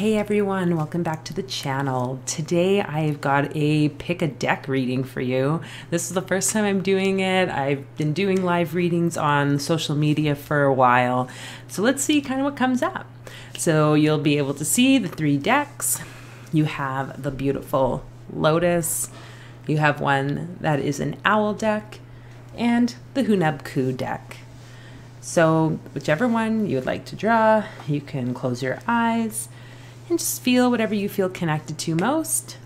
Hey everyone, welcome back to the channel. Today I've got a pick a deck reading for you. This is the first time I'm doing it. I've been doing live readings on social media for a while. So let's see kind of what comes up. So you'll be able to see the three decks. You have the beautiful Lotus. You have one that is an owl deck and the Hunab Ku deck. So whichever one you would like to draw, you can close your eyes and just feel whatever you feel connected to most.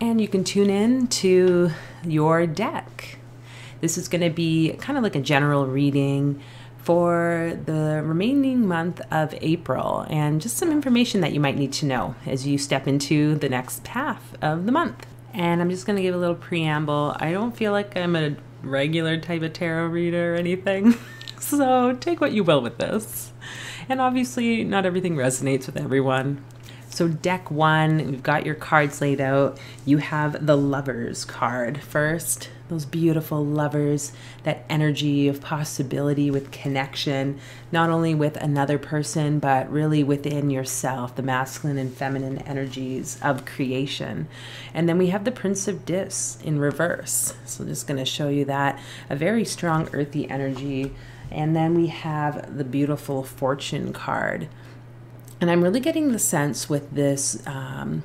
And you can tune in to your deck. This is going to be kind of like a general reading for the remaining month of April and just some information that you might need to know as you step into the next path of the month. And I'm just going to give a little preamble. I don't feel like I'm a regular type of tarot reader or anything, so take what you will with this. And obviously, not everything resonates with everyone. So, deck one, we've got your cards laid out. You have the Lovers card first. Those beautiful lovers, that energy of possibility with connection, not only with another person, but really within yourself, the masculine and feminine energies of creation. And then we have the Prince of Discs in reverse. So, I'm just going to show you that. A very strong earthy energy and then we have the beautiful fortune card. And I'm really getting the sense with this um,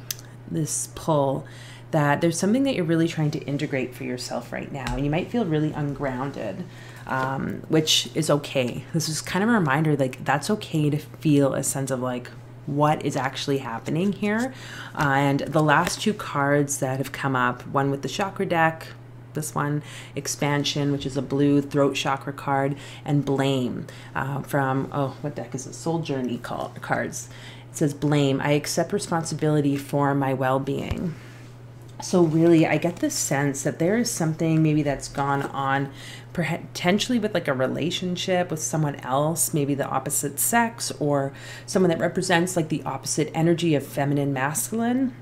this pull that there's something that you're really trying to integrate for yourself right now. And you might feel really ungrounded, um, which is okay. This is kind of a reminder like that's okay to feel a sense of like, what is actually happening here. Uh, and the last two cards that have come up, one with the chakra deck, this one, Expansion, which is a blue throat chakra card, and Blame uh, from, oh, what deck is it? Soul Journey call, cards. It says, Blame, I accept responsibility for my well being. So, really, I get this sense that there is something maybe that's gone on potentially with like a relationship with someone else, maybe the opposite sex or someone that represents like the opposite energy of feminine, masculine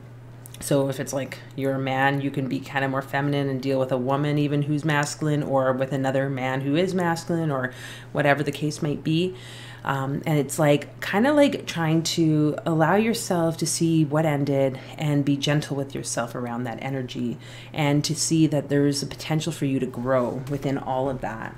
so if it's like you're a man, you can be kind of more feminine and deal with a woman even who's masculine, or with another man who is masculine, or whatever the case might be. Um, and it's like kind of like trying to allow yourself to see what ended and be gentle with yourself around that energy and to see that there's a potential for you to grow within all of that.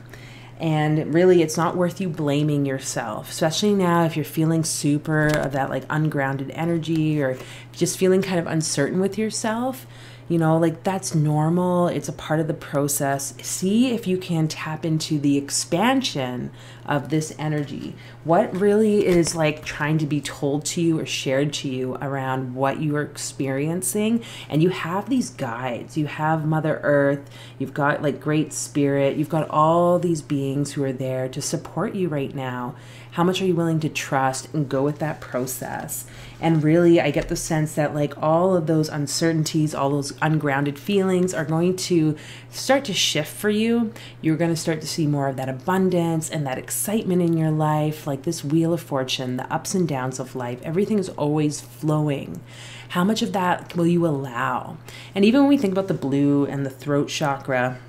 And really, it's not worth you blaming yourself, especially now if you're feeling super of that like ungrounded energy or just feeling kind of uncertain with yourself. You know, like that's normal. It's a part of the process. See if you can tap into the expansion of this energy. What really is like trying to be told to you or shared to you around what you are experiencing. And you have these guides. You have Mother Earth. You've got like Great Spirit. You've got all these beings who are there to support you right now. How much are you willing to trust and go with that process? And really, I get the sense that like all of those uncertainties, all those ungrounded feelings are going to start to shift for you. You're going to start to see more of that abundance and that excitement in your life, like this wheel of fortune, the ups and downs of life. Everything is always flowing. How much of that will you allow? And even when we think about the blue and the throat chakra,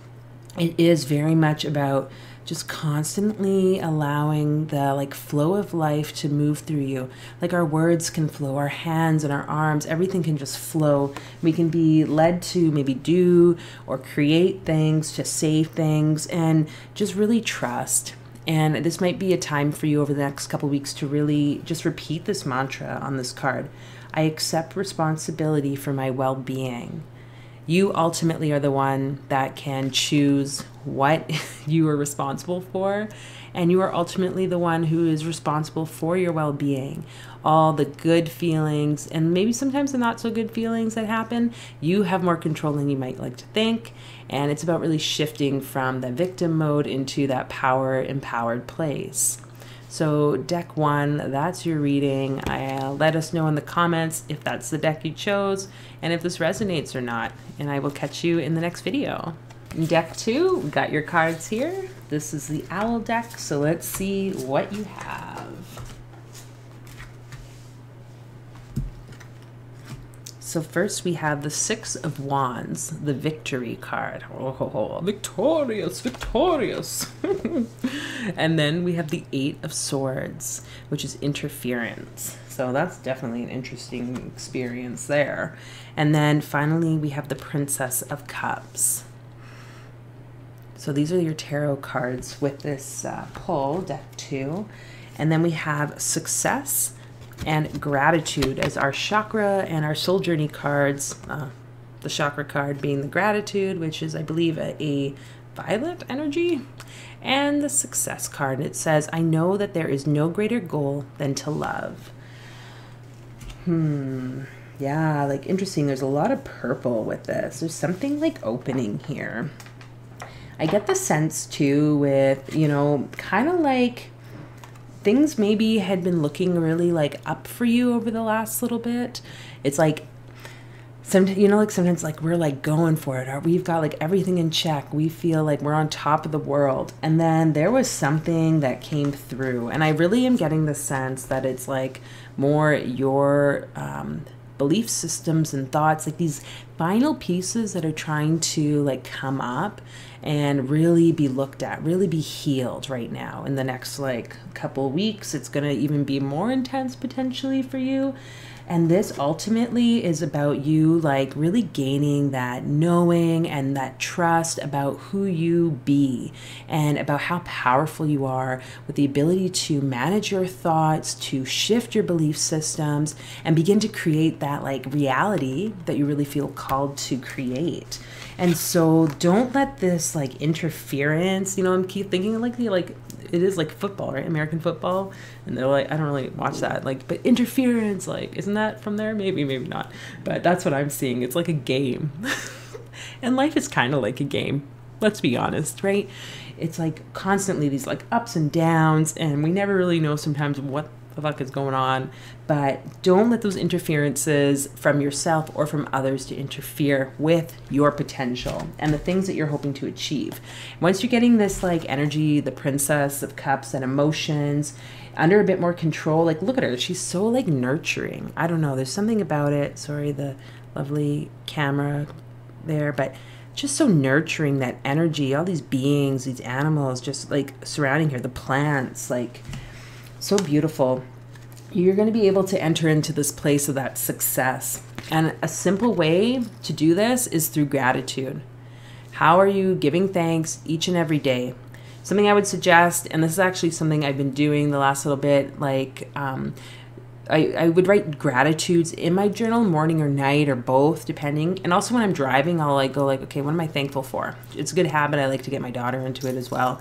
it is very much about just constantly allowing the like flow of life to move through you. Like our words can flow our hands and our arms everything can just flow. We can be led to maybe do or create things to say things and just really trust. And this might be a time for you over the next couple weeks to really just repeat this mantra on this card. I accept responsibility for my well-being you ultimately are the one that can choose what you are responsible for. And you are ultimately the one who is responsible for your well being. All the good feelings, and maybe sometimes the not so good feelings that happen, you have more control than you might like to think. And it's about really shifting from the victim mode into that power empowered place. So, deck one, that's your reading. Uh, let us know in the comments if that's the deck you chose and if this resonates or not. And I will catch you in the next video. Deck two, got your cards here. This is the owl deck, so let's see what you have. So first we have the Six of Wands, the Victory card. Oh, victorious, victorious. and then we have the Eight of Swords, which is interference. So that's definitely an interesting experience there. And then finally we have the Princess of Cups. So these are your tarot cards with this uh, pull, deck two. And then we have success and gratitude as our chakra and our soul journey cards. Uh, the chakra card being the gratitude, which is, I believe, a, a violet energy. And the success card, it says, I know that there is no greater goal than to love. Hmm. Yeah, like interesting. There's a lot of purple with this. There's something like opening here. I get the sense too with, you know, kind of like things maybe had been looking really like up for you over the last little bit. It's like sometimes you know like sometimes like we're like going for it we've got like everything in check. We feel like we're on top of the world. And then there was something that came through. And i really am getting the sense that it's like more your um, belief systems and thoughts like these final pieces that are trying to like come up and really be looked at really be healed right now. In the next like couple weeks it's going to even be more intense potentially for you. And this ultimately is about you like really gaining that knowing and that trust about who you be and about how powerful you are with the ability to manage your thoughts, to shift your belief systems, and begin to create that like reality that you really feel called to create. And so don't let this like interference, you know, I'm keep thinking like the like it is like football, right? American football. And they're like I don't really watch that. Like but interference, like, isn't that from there? Maybe, maybe not. But that's what I'm seeing. It's like a game. and life is kind of like a game. Let's be honest, right? It's like constantly these like ups and downs and we never really know sometimes what the fuck is going on. But don't let those interferences from yourself or from others to interfere with your potential and the things that you're hoping to achieve. Once you're getting this like energy, the princess of cups and emotions under a bit more control, like look at her. She's so like nurturing. I don't know. There's something about it. Sorry, the lovely camera there, but just so nurturing that energy all these beings these animals just like surrounding her the plants like so beautiful. You're going to be able to enter into this place of that success. And a simple way to do this is through gratitude. How are you giving thanks each and every day? Something I would suggest, and this is actually something I've been doing the last little bit, like um, I, I would write gratitudes in my journal morning or night or both depending and also when i'm driving i'll like go like okay what am i thankful for it's a good habit i like to get my daughter into it as well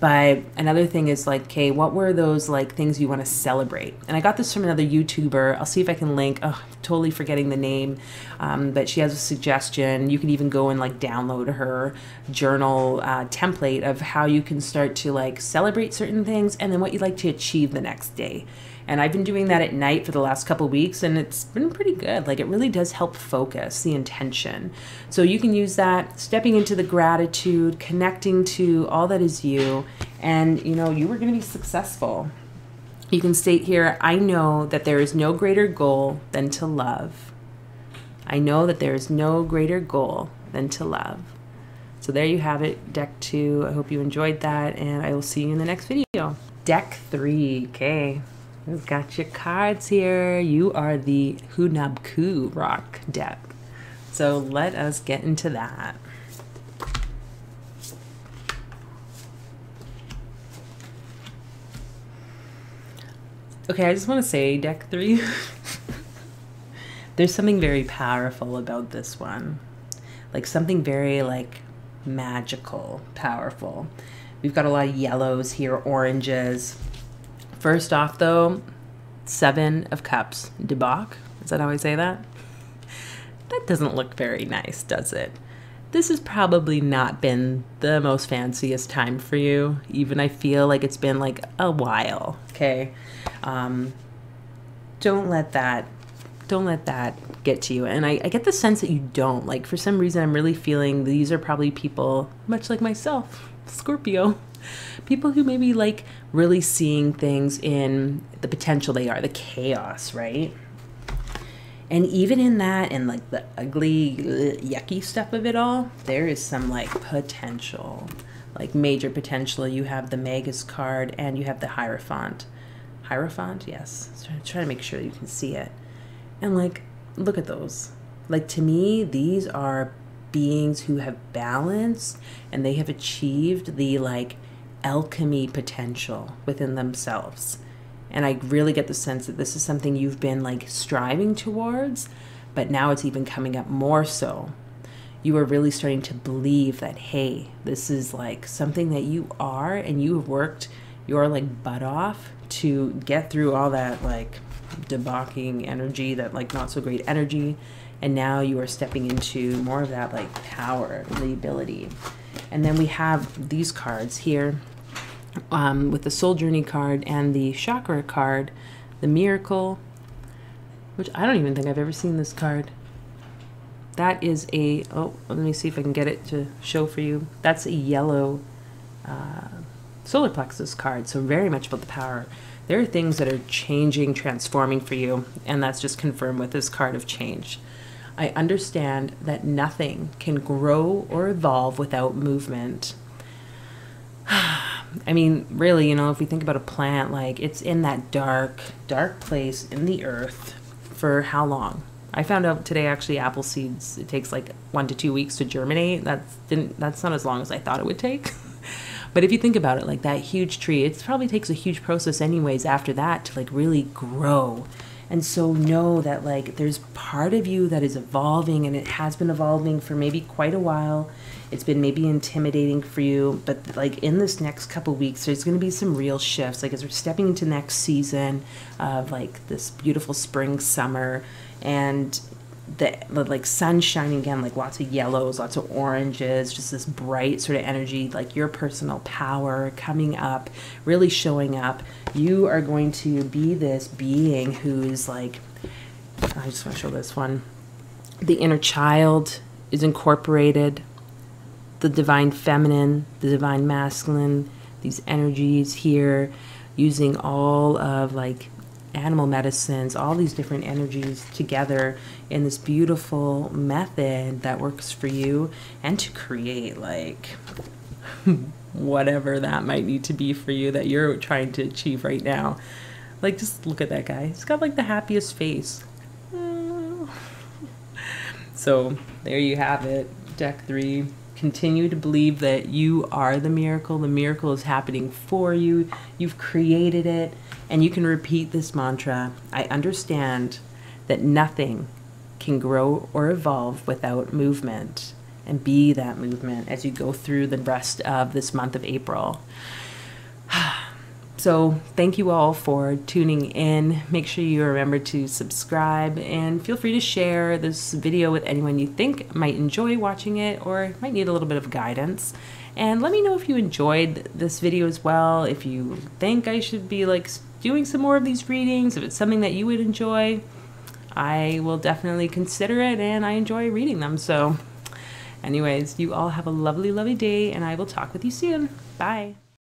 but another thing is like, okay, what were those like things you want to celebrate? And I got this from another YouTuber. I'll see if I can link. Oh, totally forgetting the name, um, but she has a suggestion. You can even go and like download her journal uh, template of how you can start to like celebrate certain things and then what you'd like to achieve the next day. And I've been doing that at night for the last couple weeks and it's been pretty good. Like it really does help focus the intention. So you can use that stepping into the gratitude, connecting to all that is you, and you know, you were going to be successful. You can state here, I know that there is no greater goal than to love. I know that there is no greater goal than to love. So there you have it, deck two. I hope you enjoyed that, and I will see you in the next video. Deck three, okay. We've got your cards here. You are the Hunabku rock deck. So let us get into that. Okay, I just want to say, deck three, there's something very powerful about this one. Like something very like magical, powerful. We've got a lot of yellows here, oranges, First off, though, Seven of Cups, debauch. Is that how I say that? That doesn't look very nice, does it? This has probably not been the most fanciest time for you. Even I feel like it's been like a while. Okay, um, don't let that don't let that get to you. And I, I get the sense that you don't. Like for some reason, I'm really feeling these are probably people much like myself, Scorpio people who maybe like really seeing things in the potential they are, the chaos, right? And even in that and like the ugly, uh, yucky stuff of it all, there is some like potential, like major potential. You have the Magus card and you have the Hierophant. Hierophant, yes. I'm trying to make sure you can see it. And like, look at those. Like to me, these are beings who have balanced and they have achieved the like alchemy potential within themselves. And I really get the sense that this is something you've been like striving towards, but now it's even coming up more so. You are really starting to believe that, hey, this is like something that you are, and you have worked your like butt off to get through all that like debauching energy, that like not so great energy. And now you are stepping into more of that like power, the ability. And then we have these cards here um, with the Soul Journey card and the Chakra card, the Miracle, which I don't even think I've ever seen this card. That is a, oh, let me see if I can get it to show for you. That's a yellow uh, solar plexus card, so very much about the power. There are things that are changing, transforming for you, and that's just confirmed with this card of change. I understand that nothing can grow or evolve without movement. I mean, really, you know, if we think about a plant, like it's in that dark, dark place in the earth for how long? I found out today actually apple seeds it takes like one to two weeks to germinate. That's didn't that's not as long as I thought it would take. but if you think about it, like that huge tree, it probably takes a huge process anyways after that to like really grow. And so know that like there's part of you that is evolving and it has been evolving for maybe quite a while it's been maybe intimidating for you, but like in this next couple weeks, there's going to be some real shifts. Like as we're stepping into next season of like this beautiful spring, summer, and the, the like sun shining again, like lots of yellows, lots of oranges, just this bright sort of energy, like your personal power coming up, really showing up. You are going to be this being who's like, I just want to show this one. The inner child is incorporated the divine feminine, the divine masculine, these energies here, using all of like animal medicines, all these different energies together in this beautiful method that works for you and to create like whatever that might need to be for you that you're trying to achieve right now. Like, just look at that guy. He's got like the happiest face. So, there you have it. Deck three continue to believe that you are the miracle. The miracle is happening for you. You've created it. And you can repeat this mantra I understand that nothing can grow or evolve without movement. And be that movement as you go through the rest of this month of April. So, thank you all for tuning in. Make sure you remember to subscribe and feel free to share this video with anyone you think might enjoy watching it or might need a little bit of guidance. And let me know if you enjoyed this video as well, if you think I should be like doing some more of these readings, if it's something that you would enjoy. I will definitely consider it and I enjoy reading them. So, anyways, you all have a lovely, lovely day and I will talk with you soon. Bye.